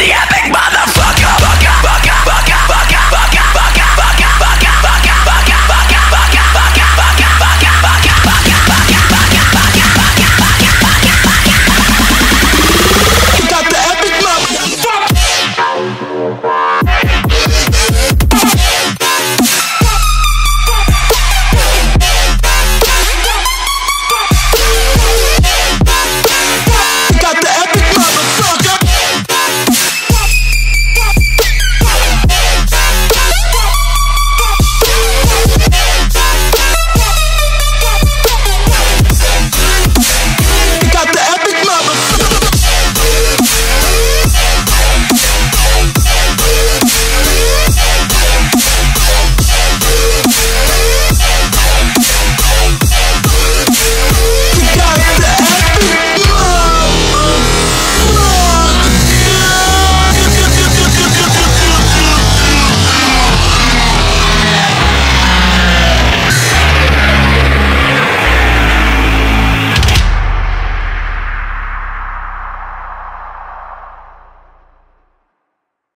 the other.